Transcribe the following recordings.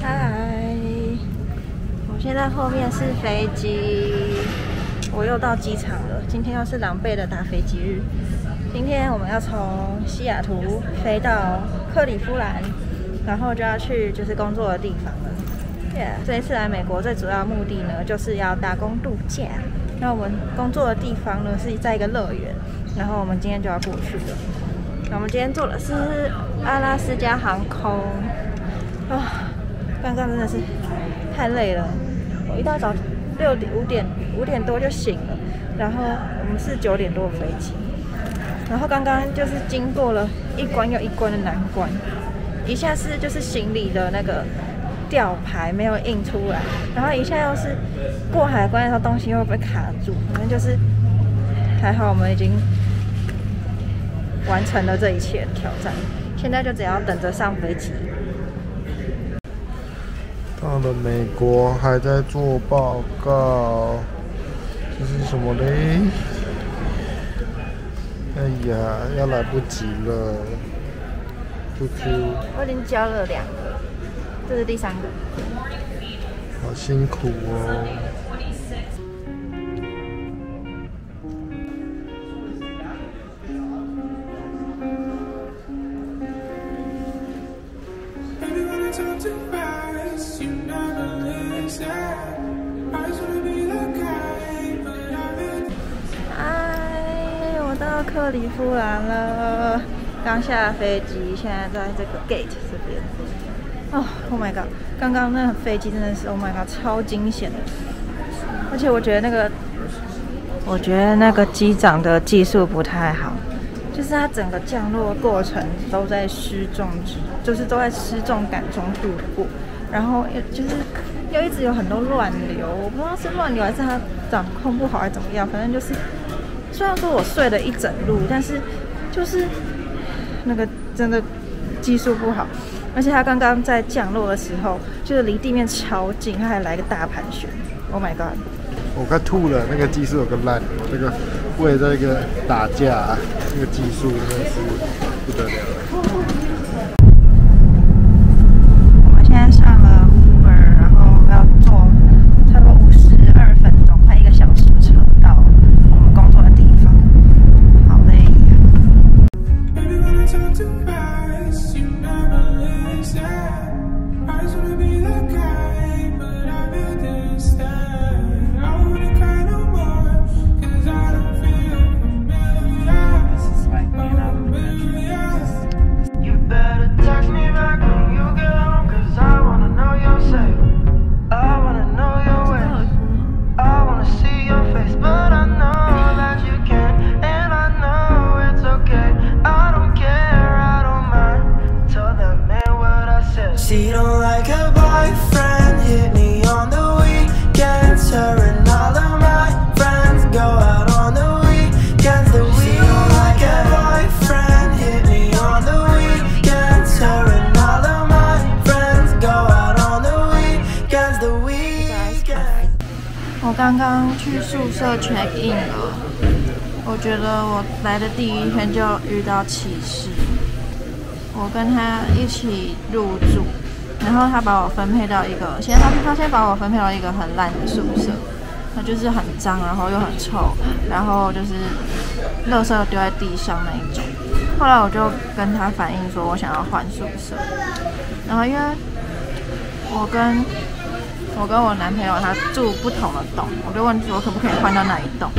嗨，我现在后面是飞机，我又到机场了。今天又是狼狈的打飞机日。今天我们要从西雅图飞到克里夫兰，然后就要去就是工作的地方了。Yeah，这一次来美国最主要目的呢，就是要打工度假。那我们工作的地方呢是在一个乐园，然后我们今天就要过去了。我们今天坐的是阿拉斯加航空啊，刚刚真的是太累了。我一大早六点五点五点多就醒了，然后我们是九点多的飞机，然后刚刚就是经过了一关又一关的难关，一下是就是行李的那个吊牌没有印出来，然后一下又是过海关的时候东西又被卡住，反正就是还好我们已经。完成了这一切挑战，现在就只要等着上飞机。到了美国还在做报告，这是什么嘞？哎呀，要来不及了，Q Q。我已经交了两个，这是第三个。好辛苦哦。克利夫兰了，刚下飞机，现在在这个 gate 这边。哦，Oh my god！刚刚那飞机真的是 Oh my god，超惊险的。而且我觉得那个，我觉得那个机长的技术不太好，就是他整个降落过程都在失重之，就是都在失重感中度过。然后又就是又一直有很多乱流，我不知道是乱流还是他掌控不好还是怎么样，反正就是。虽然说我睡了一整路，但是就是那个真的技术不好，而且他刚刚在降落的时候，就是离地面超近，他还来个大盘旋。Oh my god！我快吐了，那个技术有个烂，我这个为了这个打架，那个技术真的是不得了。刚刚去宿舍 check in 了，我觉得我来的第一天就遇到歧视。我跟他一起入住，然后他把我分配到一个，先他他先把我分配到一个很烂的宿舍，他就是很脏，然后又很臭，然后就是垃圾丢在地上那一种。后来我就跟他反映说，我想要换宿舍，然后因为我跟我跟我男朋友他住不同的栋，我就问说可不可以换到那一栋，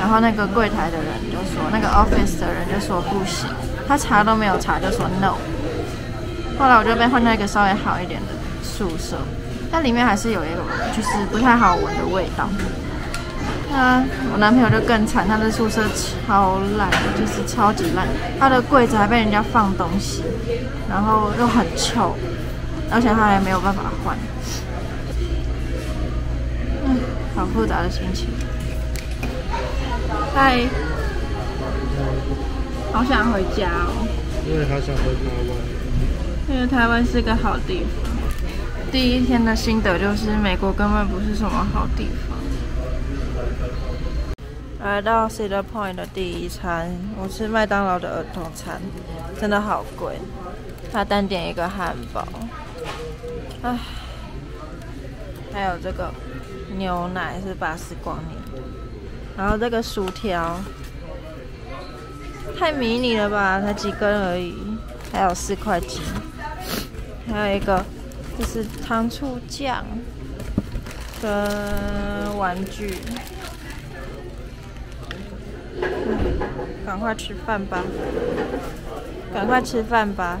然后那个柜台的人就说，那个 office 的人就说不行，他查都没有查就说 no。后来我就被换到一个稍微好一点的宿舍，但里面还是有一个就是不太好闻的味道。那我男朋友就更惨，他的宿舍超烂，就是超级烂，他的柜子还被人家放东西，然后又很臭，而且他还没有办法换。好复杂的心情。嗨，好想回家哦。因为好想回台湾。因为台湾是个好地方。第一天的心得就是，美国根本不是什么好地方。来到 Cedar Point 的第一餐，我吃麦当劳的儿童餐，真的好贵。他单点一个汉堡，唉，还有这个牛奶是巴斯光年，然后这个薯条太迷你了吧，才几根而已，还有四块几，还有一个就是糖醋酱跟玩具。赶快吃饭吧！赶快吃饭吧！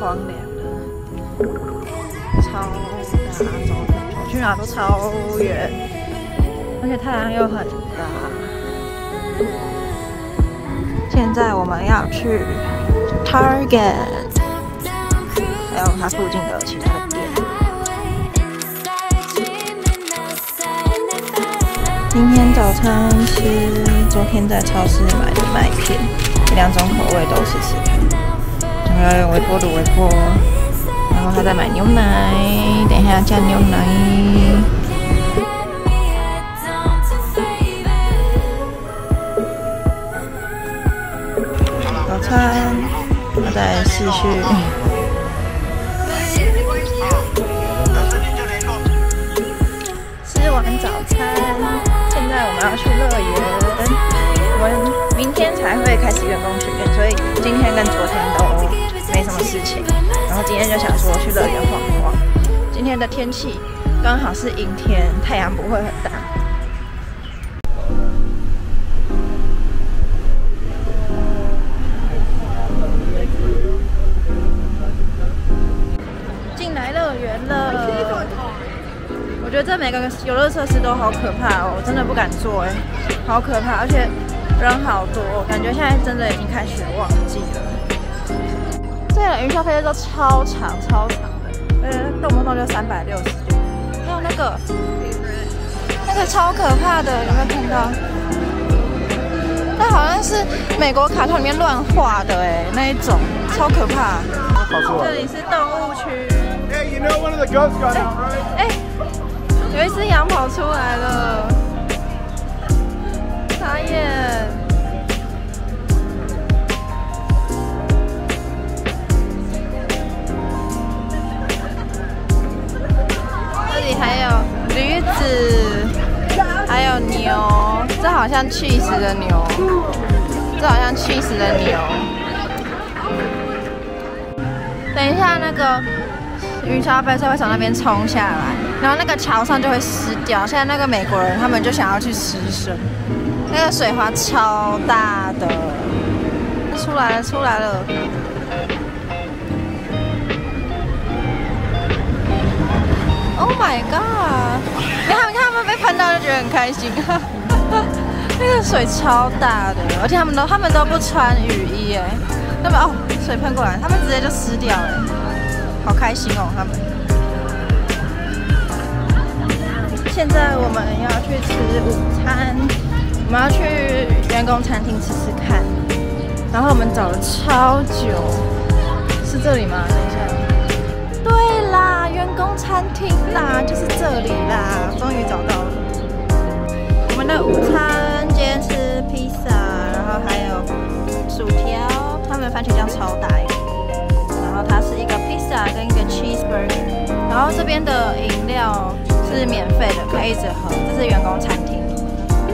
荒凉的，超大洲，我去哪都超远，而且太阳又很大。现在我们要去 Target，还有它附近的其他店。今天早餐是昨天在超市买的麦片，两种口味都试试看。然后要用微波炉微波。然后还在买牛奶，等一下加牛奶。早餐，我在继续。吃完早餐，现在我们要去乐园。我们明天才会开始员工训练，所以今天跟昨天都什么事情。然后今天就想说去乐园晃晃。今天的天气刚好是阴天，太阳不会很大。进来乐园了。我觉得这每个游乐设施都好可怕哦，我真的不敢坐哎，好可怕，而且人好多，感觉现在真的已经开始旺季了。云霄飞车都超长超长的，呃，动不动就三百六十度。还有那个，那个超可怕的，有没有看到？那好像是美国卡通里面乱画的，哎，那一种超可怕。这里是动物区。哎，有一只羊跑出来了，傻眼。好像气死的牛，这好像气死的牛。等一下，那个云霄飞车会从那边冲下来，然后那个桥上就会湿掉。现在那个美国人他们就想要去湿身，那个水花超大的，出来了，出来了。Oh my god！你看，你看他们被喷到就觉得很开心。那个水超大的，而且他们都他们都不穿雨衣哎。那么哦，水喷过来，他们直接就湿掉了，好开心哦他们。现在我们要去吃午餐，我们要去员工餐厅吃吃看。然后我们找了超久，是这里吗？等一下。对啦。员工餐厅啦，就是这里啦，终于找到了。我们的午餐今天吃披萨，然后还有薯条，他们番茄酱超大一个。然后它是一个披萨跟一个 cheeseburger，然后这边的饮料是免费的，可以一直喝。这是员工餐厅，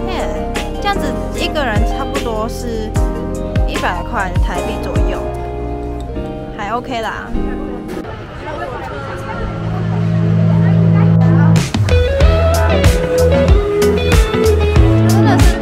耶，这样子一个人差不多是一百块台币左右。还 OK 啦。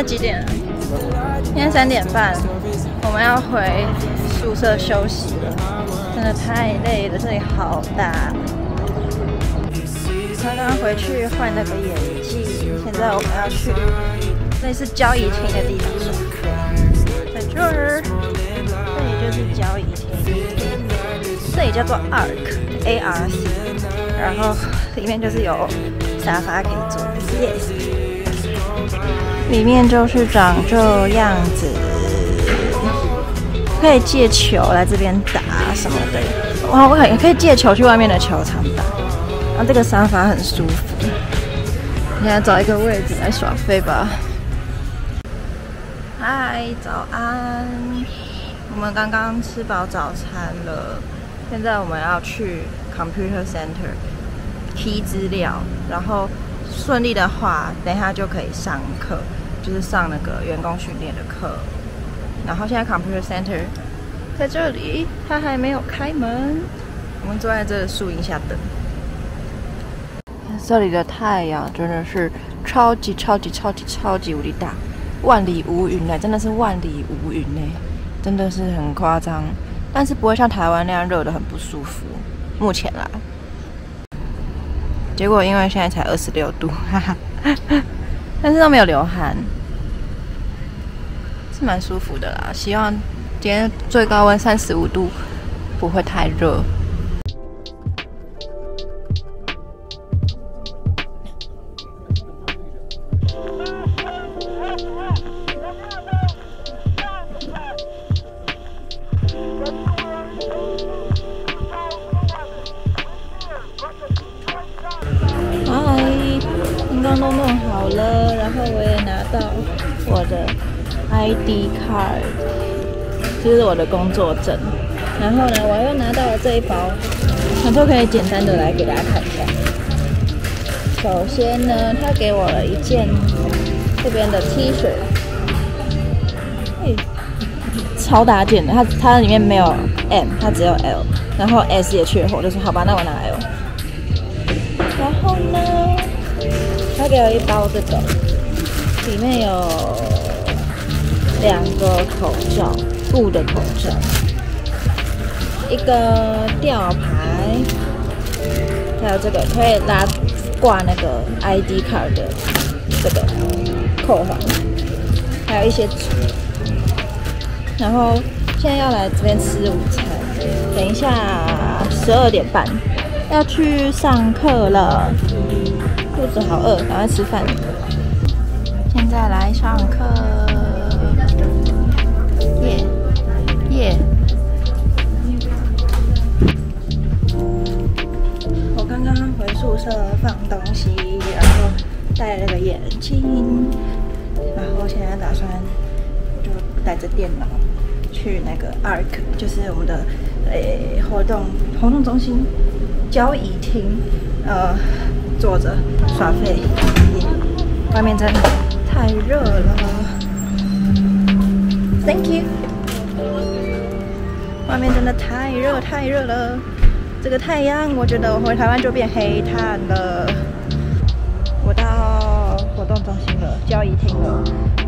在几点了？现在三点半，我们要回宿舍休息。了，真的太累了，这里好大。刚刚回去换那个眼镜，现在我们要去类似交易厅的地方。耍废，在这儿，这里就是交易厅，这里叫做 Arc A R C，然后里面就是有沙发可以坐，耶、里面就是长这样子，可以借球来这边打什么的。哇，我可以可以借球去外面的球场打。然后这个沙发很舒服。现在找一个位置来耍废吧。嗨，早安！我们刚刚吃饱早餐了，现在我们要去 Computer Center key 资料，然后顺利的话，等一下就可以上课，就是上那个员工训练的课。然后现在 Computer Center 在这里，它还没有开门，我们坐在这树荫下等。这里的太阳真的是超级超级超级超级无敌大，万里无云呢，真的是万里无云呢，真的是很夸张。但是不会像台湾那样热的很不舒服，目前啦。结果因为现在才二十六度，哈哈，但是都没有流汗，是蛮舒服的啦。希望今天最高温三十五度，不会太热。这是我的工作证。然后呢，我又拿到了这一包，想说可以简单的来给大家看一下。首先呢，他给我了一件这边的 T 恤，嘿超大件的，它它里面没有 M，它只有 L，然后 S 也缺货，就说好吧，那我拿 L。然后呢，他给我一包这个，里面有两个口罩，布的口罩，一个吊牌，还有这个可以拉挂那个 ID card 的这个扣环，还有一些纸。然后现在要来这边吃午餐，等一下十二点半要去上课了，肚子好饿，赶快吃饭。现在来上课，我刚刚回宿舍放东西，然后戴了个眼镜，然后现在打算就带着电脑去那个 ARC，就是我们的诶、活动活动中心交易厅，呃，坐着耍废。外面真的太热了，Thank you。外面真的太热太热了，这个太阳，我觉得我回台湾就变黑炭了。我到活动中心了，交易厅了。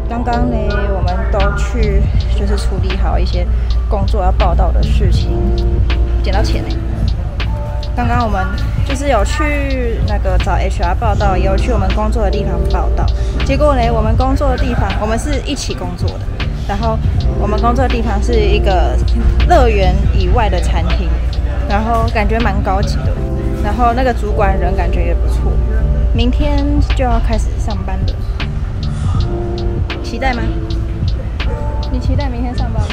刚刚呢，我们都去就是处理好一些工作要报道的事情，捡到钱呢。刚刚我们就是有去那个找 HR 报道，也有去我们工作的地方报道。结果呢，我们工作的地方，我们是一起工作的。然后我们工作的地方是一个乐园以外的餐厅，然后感觉蛮高级的。然后那个主管人感觉也不错。明天就要开始上班了，期待吗？你期待明天上班吗？